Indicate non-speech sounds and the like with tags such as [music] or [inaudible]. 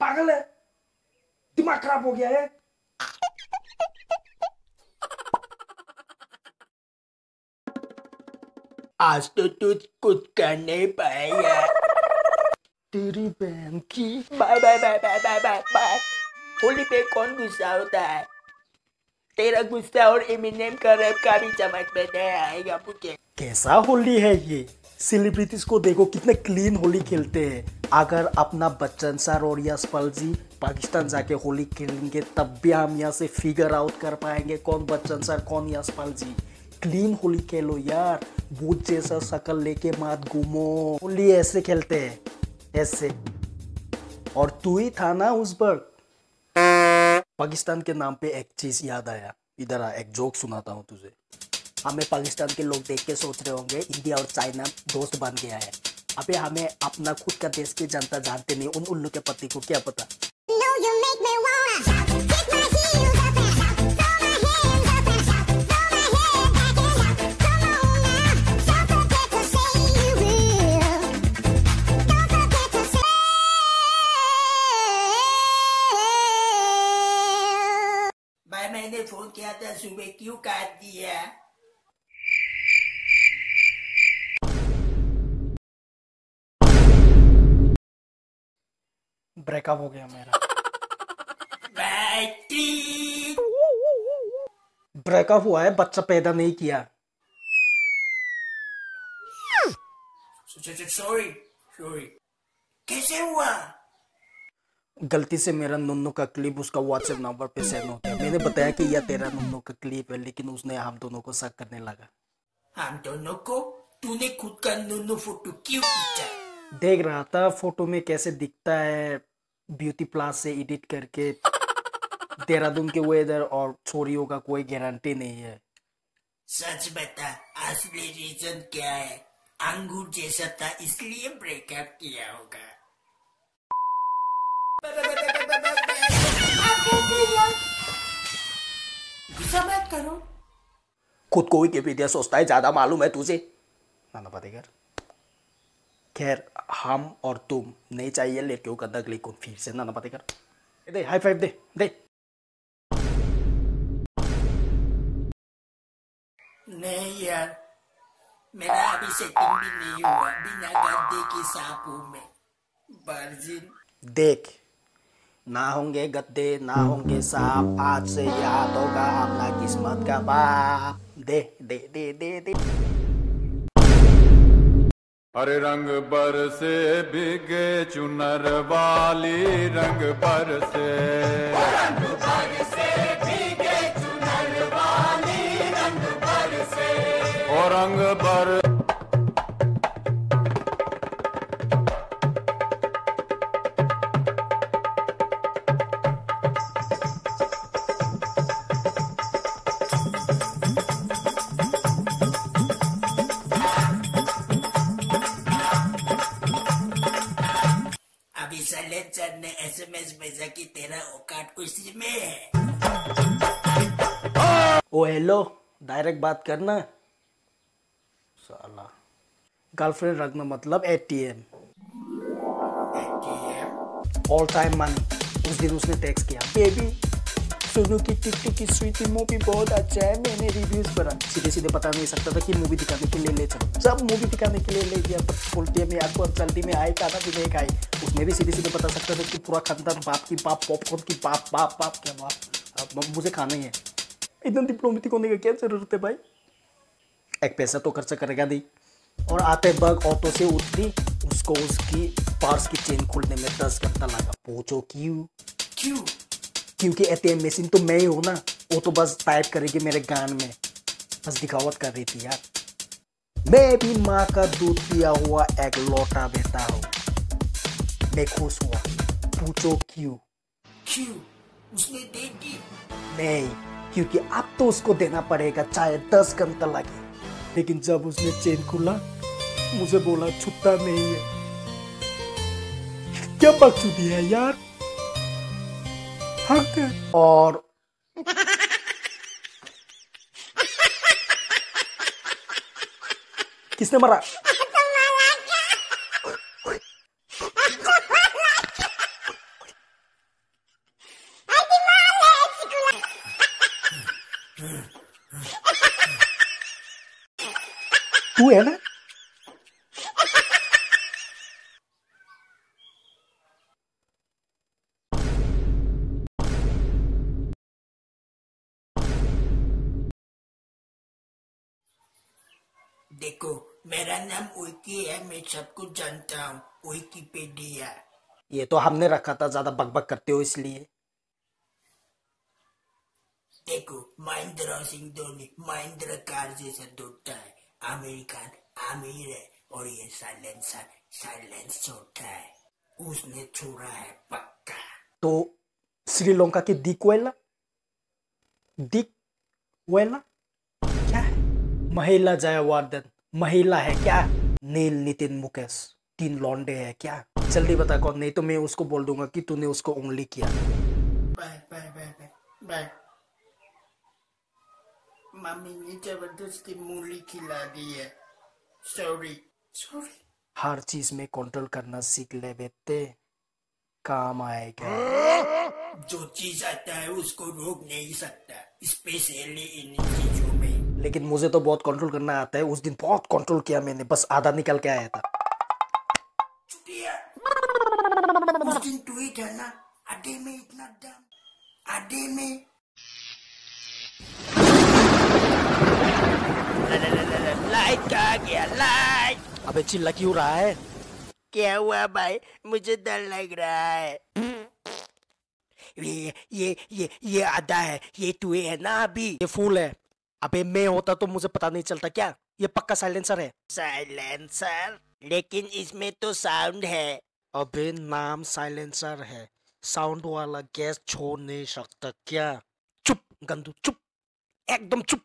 पागल है। दिमाग खराब हो गया है। आज तो तू कुछ कर नहीं पाएगा तेरी बहन की। Bye bye bye bye bye bye bye. Holi पे कौन गुस्सा होता है? तेरा गुस्सा और एमिनेम का रैप का भी समझ में नहीं आएगा मुझे। कैसा होली है ये? सेलिब्रिटीज को देखो कितने क्लीन होली खेलते हैं। अगर अपना बच्चन सर और यशपाल जी पाकिस्तान जाके होली खेलेंगे, तब भी हम यहाँ से फिगर आउट कर पाएँगे कौन बच्चन सर, कौन यशपाल जी क्लीन होली खेलो यार। बूथ जैसा शकल लेके मत घूमो। होली ऐसे खेलते हैं। ऐसे। और तू ही था ना उस पर। पाकिस्तान के नाम पे एक चीज़ याद आया। इधर आ, एक जोक सुनाता हूँ तुझे। हमें पाकिस्तान के लोग देख के सोच रहे होंगे, इंडिया और चाइना दोस्त बन गया है। अबे हमें अपना खुद का देश की जनता जानते नहीं, उन उल्लू के पति को क्या पता? फ़ोन किया था सुबह क्यों काट दिया ब्रेकअप हो गया मेरा। ब्रेकअप हुआ है बच्चा पैदा नहीं किया। सॉरी सॉरी कैसे हुआ? गलती से मेरा नुन्नू का क्लिप उसका व्हाट्सएप नंबर पे सेंड हो गया। मैंने बताया कि यह तेरा नुन्नू का क्लिप है लेकिन उसने हम दोनों को शक करने लगा। हम दोनों को? तूने खुद का नुनू फ़ोटो क्यों खींचा? देख रहा था फ़ोटो में कैसे दिखता है ब्यूटी प्लस से एडिट करके। देहरादून के वेदर और छोरियों का कोई गारंटी नहीं है। सच बता असली रीजन क्या है? अंगूर जैसा था इसलिए ब्रेकअप किया होगा। गुस्सा मत करो। खुद को विकिपीडिया सोचता है ज़्यादा मालूम है तुझे। नाना पाटेकर। खैर हम और तुम नहीं चाहिए लड़कियों का नकली कौन फिर से नाना पाटेकर। दे हाई फाइव दे दे। नहीं यार मेरा अभी सेटिंग भी नहीं हुआ बिना गद्दे की सांप हूँ मैं। वर्जिन देख ना होंगे गद्दे ना होंगे सांप। आज से याद होगा अपना किस्मत का बाप। दे दे दे दे दे। हरे रंग बरसे भीगे चुनर वाली रंग बरसे ओ रंग बर अभी सर ने एसएमएस भेजा कि तेरा औकात उसी में है। ओ हेलो डायरेक्ट बात करना? साला। गर्लफ्रेंड रखना मतलब ATM ATM all time money उस दिन उसने टैक्स किया। बेबी सोनू की टिक टिक की स्वीटी मूवी बहुत अच्छा है। मैंने रिव्यूज़ पढ़ा सीधे सीधे पता नहीं सकता था कि मूवी दिखाने के लिए ले चलो। जब मूवी दिखाने के लिए ले गया। बोलती है, मैं आपको जल्दी में आई खाना भी नहीं खाई उसमें भी सीधे सीधे पता सकता था कि पूरा खानदान बाप की बाप पॉपकॉर्न की बाप बाप बाप, क्या बाप। अब मुझे खाना ही है। इतना डिप्लोमेटिक होने का क्या ज़रूरत है भाई? एक पैसा तो खर्चा करेगा नहीं। और आते वक्त ऑटो से उतरी उसको उसकी पार्स की चेन खोलने में दस घंटा लगा। पूछो क्यों? क्यों? क्योंकि एटीएम मशीन तो मैं ही हूँ ना। वो तो बस टाइप करेगी मेरे गान में। बस दिखावट कर रही थी यार। मैं भी माँ का दूध पिया हुआ एक लोटा बेटा हूँ। मैं खुश हुआ। पूछो क्यों? क्यों? उसने दे दी। नहीं क्योंकि अब तो उसको देना पड़ेगा चाहे दस घंटा लगे। लेकिन जब उसने चेन खुला मुझे बोला छुट्टा नहीं है। क्या बकचोदी है यार? भाग गए और किसने मरा तू है ना देखो मेरा नाम विकी है मैं सब कुछ जानता हूँ। विकीपीडिया ये तो हमने रखा था ज़्यादा बकबक करते हो इसलिए। देखो महेंद्र सिंह धोनी महेंद्र कार जैसा दौड़ता है। अमेरिकन अमीर है और ये साइलेंसर साइलेंस छोटा है। उसने छोड़ा है पक्का। तो श्रीलंका की दिक वेला क्या है महिला जयवर्धन महिला है क्या? नील नितिन मुकेश तीन लौंडे है क्या? जल्दी बता कौन? नहीं तो मैं उसको बोल दूँगा कि तूने उसको उंगली किया। Bye bye bye bye mummy ने ज़बरदस्ती मूली खिला दी है। सॉरी सॉरी हर चीज़ में कंट्रोल करना सीख ले बेटे। काम आएगा। जो चीज़ आता है उसको रोक नहीं सकता। स्पेशली इन चीज़ों में लेकिन मुझे तो बहुत कंट्रोल करना आता है। उस दिन बहुत कंट्रोल किया मैंने। बस आधा निकल के आया था। छुटिया [laughs] उस दिन तू ही था ना आधे में इतना दम आधे में लाइट कहा गया लाइट अबे चिल्ला क्यों रहा है। क्या हुआ भाई? मुझे डर लग रहा है। ये ये ये ये आधा है। ये तू है ना अभी? ये फूल है। अबे मैं होता तो मुझे पता नहीं चलता क्या? ये पक्का साइलेंसर है? साइलेंसर लेकिन इसमें तो साउंड है। अबे नाम साइलेंसर है। साउंड वाला गैस छोड़ नहीं सकता क्या? चुप गंदू चुप। एकदम चुप।